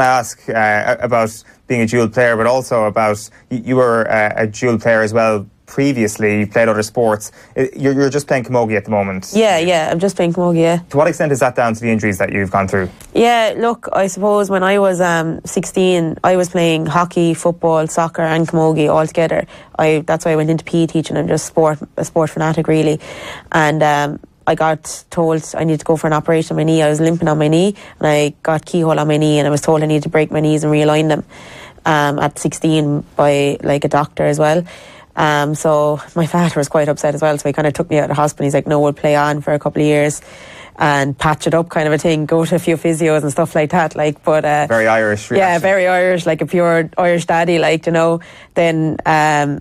I ask uh, about being a dual player, but also about you, were uh, a dual player as well previously. You played other sports. Uh, You're, you're just playing camogie at the moment. Yeah, yeah, I'm just playing camogie, yeah. To what extent is that down to the injuries that you've gone through? Yeah, look, I suppose when I was um, 16, I was playing hockey, football, soccer, and camogie all together. I, that's why I went into PE teaching. I'm just sport, a sport fanatic, really. And um, I got told I needed to go for an operation on my knee. I was limping on my knee, and I got keyhole on my knee, and I was told I needed to break my knees and realign them um, at 16 by like a doctor as well. Um, so my father was quite upset as well. So he kind of took me out of the hospital. He's like, "No, we'll play on for a couple of years." And patch it up, kind of a thing. Go to a few physios and stuff like that. Like, but uh, Very Irish. yeah, very Irish, like a pure Irish daddy, like you know. Then um,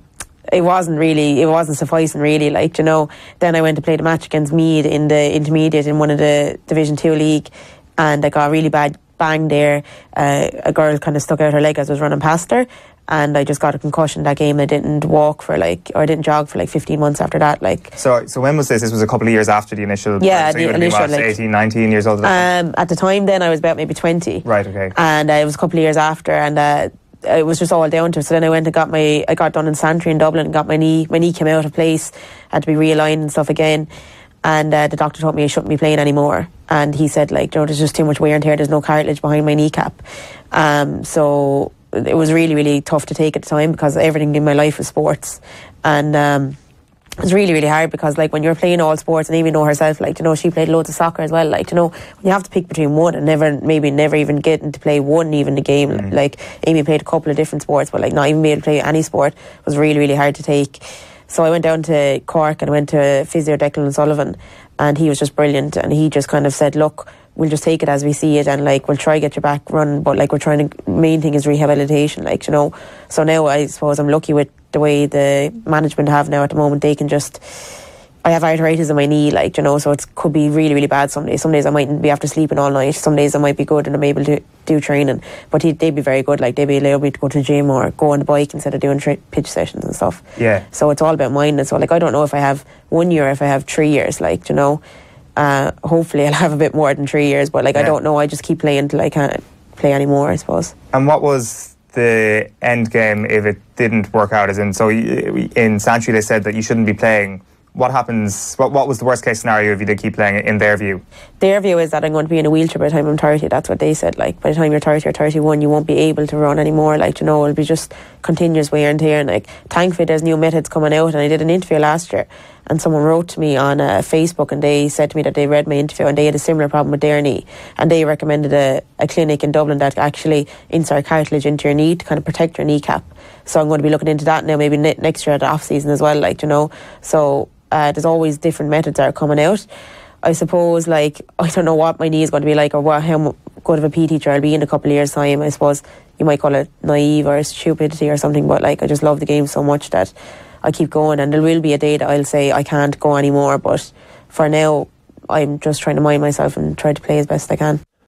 it wasn't really, it wasn't sufficing really, like you know. Then I went to play the match against Meath in the intermediate in one of the Division Two league, and I got a really bad bang there. Uh, a girl kind of stuck out her leg as I was running past her. And I just got a concussion that game. I didn't walk for like, or I didn't jog for like 15 months after that. Like, So, so when was this? This was a couple of years after the initial. Yeah, so the been, what, like- 18, 19 years old. at um, at the time, then I was about maybe 20. Right, okay. And uh, it was a couple of years after, and uh, it was just all down to it. So then I went and got my, I got done in Santry in Dublin and got my knee, my knee came out of place, had to be realigned and stuff again. And uh, the doctor told me I shouldn't be playing anymore. And he said, like, there's just too much wear and tear. There's no cartilage behind my kneecap. Um, so it was really, really tough to take at the time because everything in my life was sports. And um, it was really, really hard because, like, when you're playing all sports, and Amy know herself, like, you know, she played loads of soccer as well. Like, you know, when you have to pick between one and never, maybe never even getting to play one, even the game. Mm. Like, Amy played a couple of different sports, but like, not even being able to play any sport was really, really hard to take. So I went down to Cork and I went to physio Declan Sullivan, and he was just brilliant. And he just kind of said, "Look, we'll just take it as we see it, and like we'll try get your back run, but like we're trying to main thing is rehabilitation, like you know." So now I suppose I'm lucky with the way the management have now at the moment. They can just. I have arthritis in my knee, like you know, so it could be really, really bad some days. Some days I mightn't be after sleeping all night. Some days I might be good and I'm able to do training. But he, they'd be very good. Like they'd be allowed me to go to the gym or go on the bike instead of doing pitch sessions and stuff. Yeah. So it's all about minding. So like I don't know if I have one year, if I have three years. Like you know, uh, hopefully I'll have a bit more than three years. But like I don't know. I just keep playing until I can't play anymore. I suppose. And what was the end game if it didn't work out? As in, so in Santry they said that you shouldn't be playing. What happens? What, what was the worst case scenario if you did keep playing in their view? their view is that I'm going to be in a wheelchair by the time I'm 30. That's what they said. Like, by the time you're 30 or 31, you won't be able to run anymore. Like, you know, it'll be just continuous wear and tear. And, like, thankfully, there's new methods coming out. And I did an interview last year, and someone wrote to me on uh, Facebook and they said to me that they read my interview and they had a similar problem with their knee. And they recommended a, a clinic in Dublin that actually insert cartilage into your knee to kind of protect your kneecap. So I'm going to be looking into that now, maybe ne- next year at the off season as well. Like, you know, so uh, there's always different methods that are coming out. I suppose, like, I don't know what my knee is going to be like or what, how good of a PE teacher I'll be in a couple of years' time. I suppose you might call it naive or stupidity or something, but like, I just love the game so much that I keep going. And there will be a day that I'll say I can't go anymore, but for now, I'm just trying to mind myself and try to play as best I can.